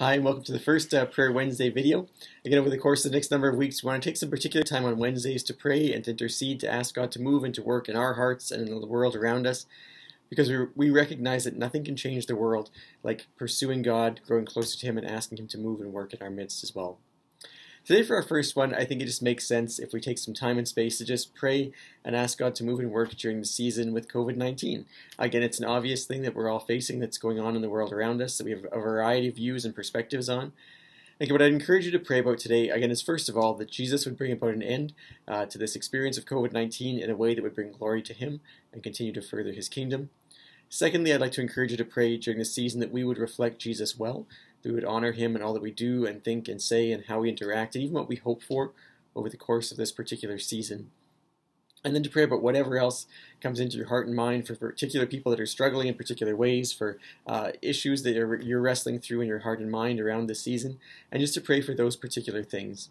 Hi, and welcome to the first uh, Prayer Wednesday video. Again, over the course of the next number of weeks, we want to take some particular time on Wednesdays to pray and to intercede, to ask God to move and to work in our hearts and in the world around us, because we, we recognize that nothing can change the world like pursuing God, growing closer to Him, and asking Him to move and work in our midst as well. Today, for our first one, I think it just makes sense if we take some time and space to just pray and ask God to move and work during the season with COVID 19. Again, it's an obvious thing that we're all facing that's going on in the world around us that we have a variety of views and perspectives on. Again, what I'd encourage you to pray about today, again, is first of all that Jesus would bring about an end uh, to this experience of COVID 19 in a way that would bring glory to Him and continue to further His kingdom. Secondly, I'd like to encourage you to pray during the season that we would reflect Jesus well, that we would honor him in all that we do and think and say and how we interact, and even what we hope for over the course of this particular season. And then to pray about whatever else comes into your heart and mind for particular people that are struggling in particular ways, for uh, issues that you're, you're wrestling through in your heart and mind around this season, and just to pray for those particular things.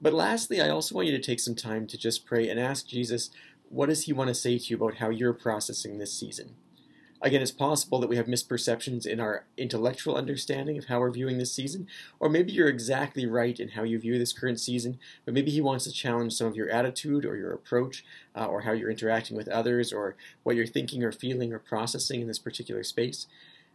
But lastly, I also want you to take some time to just pray and ask Jesus, what does he want to say to you about how you're processing this season? Again, it's possible that we have misperceptions in our intellectual understanding of how we're viewing this season, or maybe you're exactly right in how you view this current season, but maybe he wants to challenge some of your attitude or your approach, uh, or how you're interacting with others, or what you're thinking or feeling or processing in this particular space.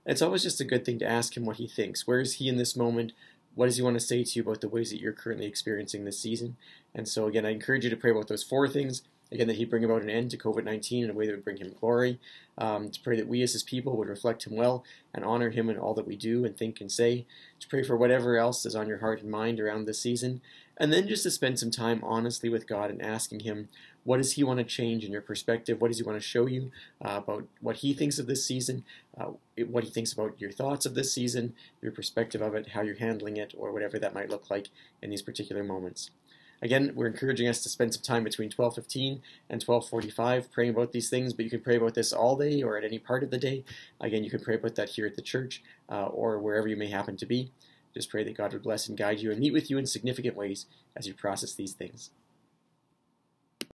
it's always just a good thing to ask him what he thinks. Where is he in this moment? What does he want to say to you about the ways that you're currently experiencing this season? And so, again, I encourage you to pray about those four things Again, that he bring about an end to COVID 19 in a way that would bring him glory. Um, to pray that we as his people would reflect him well and honor him in all that we do and think and say. To pray for whatever else is on your heart and mind around this season. And then just to spend some time honestly with God and asking him, what does he want to change in your perspective? What does he want to show you uh, about what he thinks of this season, uh, what he thinks about your thoughts of this season, your perspective of it, how you're handling it, or whatever that might look like in these particular moments. Again, we're encouraging us to spend some time between 12:15 and 12:45 praying about these things. But you can pray about this all day or at any part of the day. Again, you can pray about that here at the church uh, or wherever you may happen to be. Just pray that God would bless and guide you and meet with you in significant ways as you process these things.